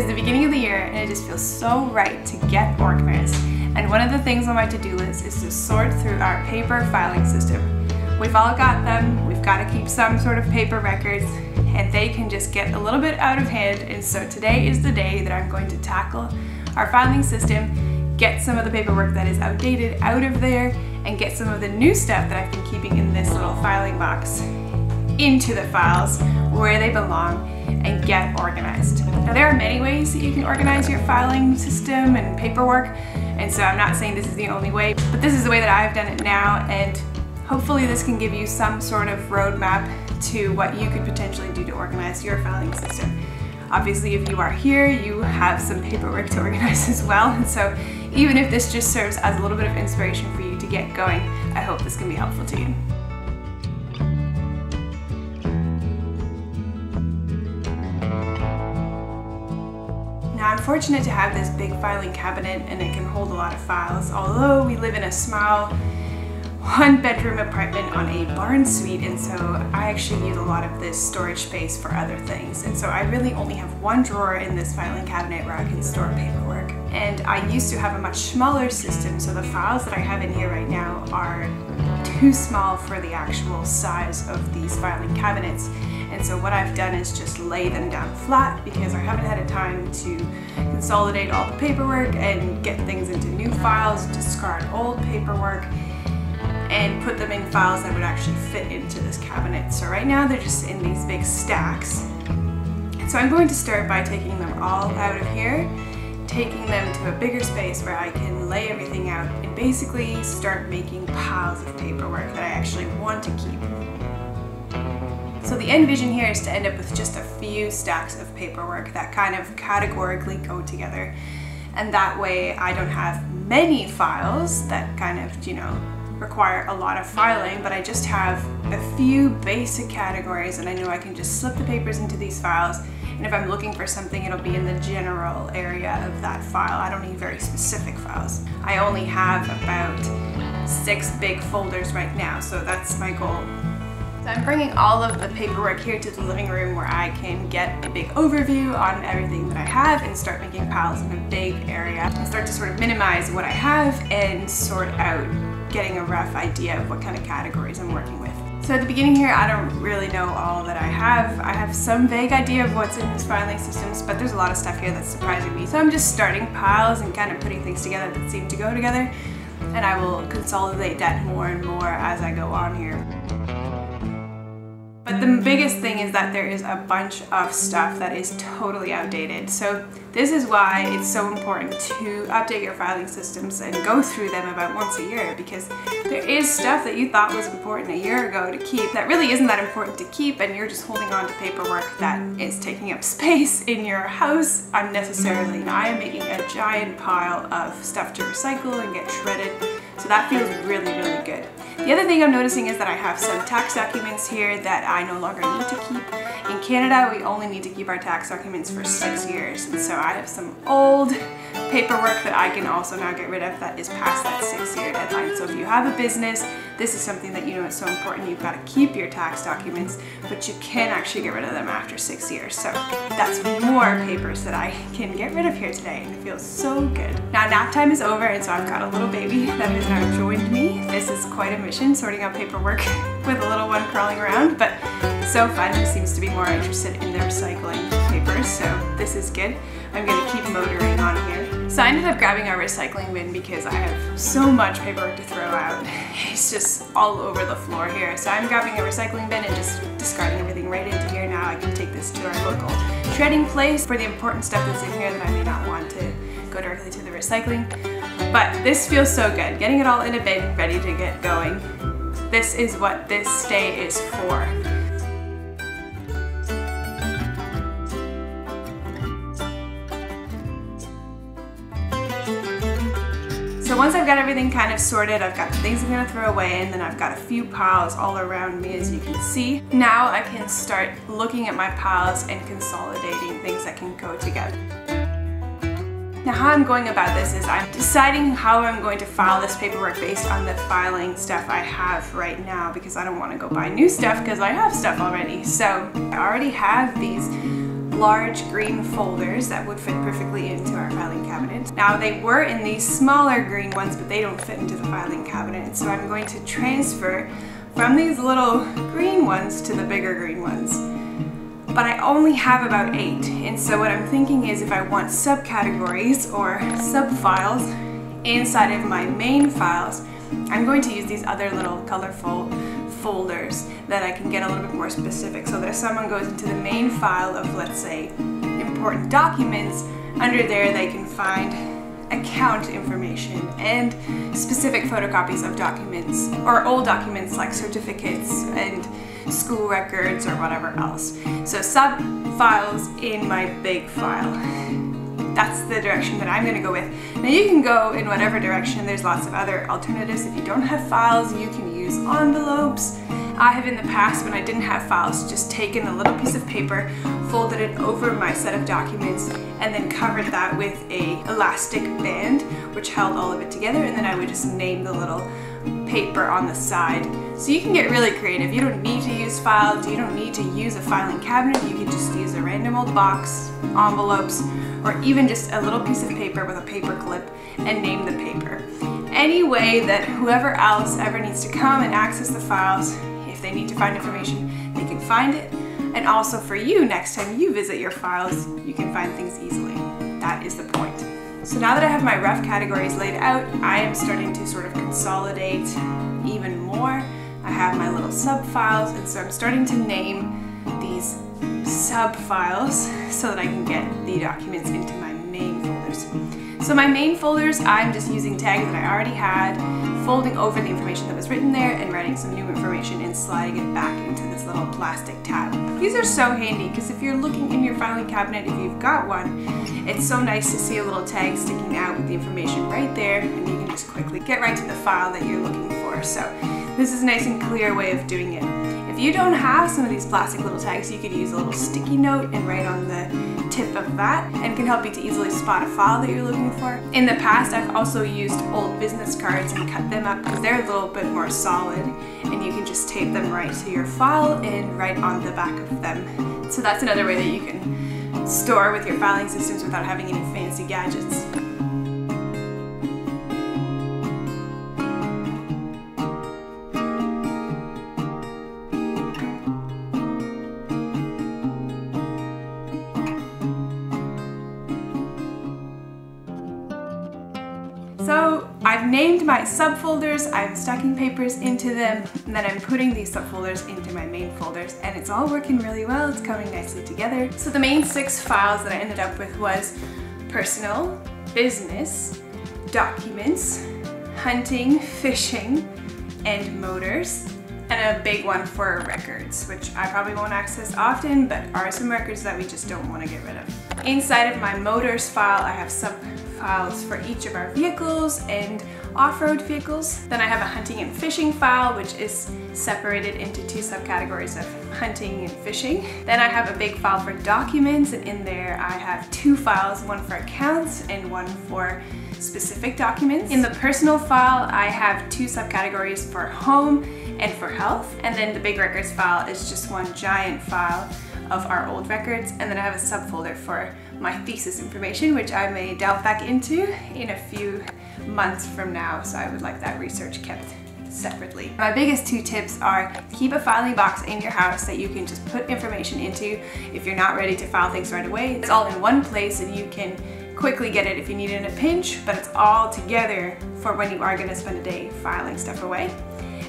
is the beginning of the year and it just feels so right to get organized. And one of the things on my to-do list is to sort through our paper filing system. We've all got them, we've got to keep some sort of paper records, and they can just get a little bit out of hand. And so today is the day that I'm going to tackle our filing system, get some of the paperwork that is outdated out of there, and get some of the new stuff that I've been keeping in this little filing box into the files where they belong and get organized. Now there are many ways that you can organize your filing system and paperwork and so I'm not saying this is the only way but this is the way that I've done it now and hopefully this can give you some sort of roadmap to what you could potentially do to organize your filing system. Obviously if you are here you have some paperwork to organize as well and so even if this just serves as a little bit of inspiration for you to get going I hope this can be helpful to you. Fortunate to have this big filing cabinet and it can hold a lot of files, although we live in a small one bedroom apartment on a barn suite and so I actually use a lot of this storage space for other things. And so I really only have one drawer in this filing cabinet where I can store paperwork. And I used to have a much smaller system so the files that I have in here right now are too small for the actual size of these filing cabinets and so what I've done is just lay them down flat because I haven't had a time to consolidate all the paperwork and get things into new files, discard old paperwork, and put them in files that would actually fit into this cabinet. So right now they're just in these big stacks. So I'm going to start by taking them all out of here, taking them to a bigger space where I can lay everything out and basically start making piles of paperwork that I actually want to keep. So the end vision here is to end up with just a few stacks of paperwork that kind of categorically go together. And that way I don't have many files that kind of, you know, require a lot of filing, but I just have a few basic categories and I know I can just slip the papers into these files and if I'm looking for something, it'll be in the general area of that file. I don't need very specific files. I only have about six big folders right now, so that's my goal. So I'm bringing all of the paperwork here to the living room where I can get a big overview on everything that I have and start making piles in a big area and start to sort of minimize what I have and sort out getting a rough idea of what kind of categories I'm working with. So at the beginning here, I don't really know all that I have. I have some vague idea of what's in these filing systems, but there's a lot of stuff here that's surprising me. So I'm just starting piles and kind of putting things together that seem to go together, and I will consolidate that more and more as I go on here. But the biggest thing is that there is a bunch of stuff that is totally outdated. So this is why it's so important to update your filing systems and go through them about once a year because there is stuff that you thought was important a year ago to keep that really isn't that important to keep and you're just holding on to paperwork that is taking up space in your house unnecessarily. Now I am making a giant pile of stuff to recycle and get shredded so that feels really, really good. The other thing I'm noticing is that I have some tax documents here that I no longer need to keep. In Canada, we only need to keep our tax documents for six years, and so I have some old paperwork that I can also now get rid of that is past that six year deadline. So if you have a business, this is something that you know is so important. You've got to keep your tax documents, but you can actually get rid of them after six years. So that's more papers that I can get rid of here today and it feels so good. Now nap time is over and so I've got a little baby that has now joined me. This is quite a mission sorting out paperwork with a little one crawling around, but so fun. He seems to be more interested in the recycling papers, so this is good. I'm gonna keep motoring on here. So I ended up grabbing a recycling bin because I have so much paperwork to throw out. It's just all over the floor here. So I'm grabbing a recycling bin and just discarding everything right into here now. I can take this to our local shredding place for the important stuff that's in here that I may not want to go directly to the recycling. But this feels so good. Getting it all in a bin, ready to get going. This is what this day is for. Once I've got everything kind of sorted, I've got the things I'm gonna throw away and then I've got a few piles all around me as you can see. Now I can start looking at my piles and consolidating things that can go together. Now how I'm going about this is I'm deciding how I'm going to file this paperwork based on the filing stuff I have right now because I don't want to go buy new stuff because I have stuff already. So I already have these large green folders that would fit perfectly into our filing cabinet. Now they were in these smaller green ones, but they don't fit into the filing cabinet. So I'm going to transfer from these little green ones to the bigger green ones. But I only have about eight. And so what I'm thinking is if I want subcategories or subfiles inside of my main files, I'm going to use these other little colorful folders that I can get a little bit more specific so that if someone goes into the main file of, let's say, important documents, under there they can find account information and specific photocopies of documents or old documents like certificates and school records or whatever else. So sub files in my big file. That's the direction that I'm gonna go with. Now you can go in whatever direction. There's lots of other alternatives. If you don't have files, you can use envelopes. I have in the past, when I didn't have files, just taken a little piece of paper, folded it over my set of documents, and then covered that with a elastic band, which held all of it together, and then I would just name the little paper on the side. So you can get really creative. You don't need to use files, you don't need to use a filing cabinet, you can just use a random old box, envelopes, or even just a little piece of paper with a paper clip and name the paper. Any way that whoever else ever needs to come and access the files, if they need to find information, they can find it. And also for you, next time you visit your files, you can find things easily. That is the point. So now that I have my rough categories laid out, I am starting to sort of consolidate even more. I have my little sub files, and so I'm starting to name these sub files so that I can get the documents into my main folders. So my main folders, I'm just using tags that I already had, folding over the information that was written there and writing some new information and sliding it back into this little plastic tab. These are so handy because if you're looking in your filing cabinet, if you've got one, it's so nice to see a little tag sticking out with the information right there and you can just quickly get right to the file that you're looking for. So this is a nice and clear way of doing it. If you don't have some of these plastic little tags, you could use a little sticky note and write on the tip of that and can help you to easily spot a file that you're looking for. In the past, I've also used old business cards and cut them up because they're a little bit more solid and you can just tape them right to your file and right on the back of them. So that's another way that you can store with your filing systems without having any fancy gadgets. Named my subfolders, I'm stacking papers into them, and then I'm putting these subfolders into my main folders, and it's all working really well, it's coming nicely together. So the main six files that I ended up with was personal, business, documents, hunting, fishing, and motors, and a big one for records, which I probably won't access often, but are some records that we just don't want to get rid of. Inside of my motors file, I have sub files for each of our vehicles and off-road vehicles. Then I have a hunting and fishing file, which is separated into two subcategories of hunting and fishing. Then I have a big file for documents, and in there I have two files, one for accounts and one for specific documents. In the personal file, I have two subcategories for home and for health. And then the big records file is just one giant file of our old records. And then I have a subfolder for my thesis information, which I may delve back into in a few months from now. So I would like that research kept separately. My biggest two tips are keep a filing box in your house that you can just put information into if you're not ready to file things right away. It's all in one place and you can quickly get it if you need it in a pinch, but it's all together for when you are gonna spend a day filing stuff away.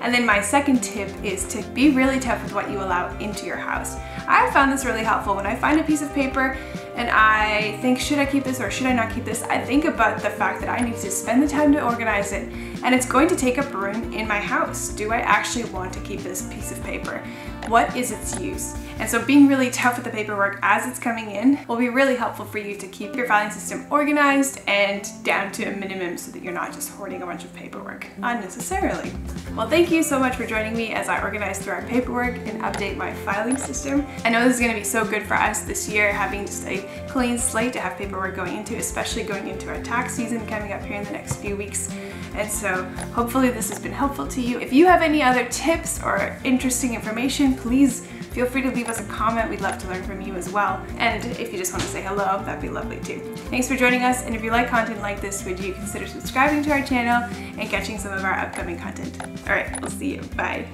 And then my second tip is to be really tough with what you allow into your house. I found this really helpful when I find a piece of paper and I think, should I keep this or should I not keep this? I think about the fact that I need to spend the time to organize it and it's going to take up room in my house. Do I actually want to keep this piece of paper? What is its use? And so being really tough with the paperwork as it's coming in will be really helpful for you to keep your filing system organized and down to a minimum so that you're not just hoarding a bunch of paperwork unnecessarily. Well, thank you so much for joining me as I organize through our paperwork and update my filing system. I know this is gonna be so good for us this year, having just a clean slate to have paperwork going into, especially going into our tax season coming up here in the next few weeks. And so hopefully this has been helpful to you. If you have any other tips or interesting information, please Feel free to leave us a comment. We'd love to learn from you as well. And if you just want to say hello, that'd be lovely too. Thanks for joining us. And if you like content like this, would you consider subscribing to our channel and catching some of our upcoming content? All right, we'll see you. Bye.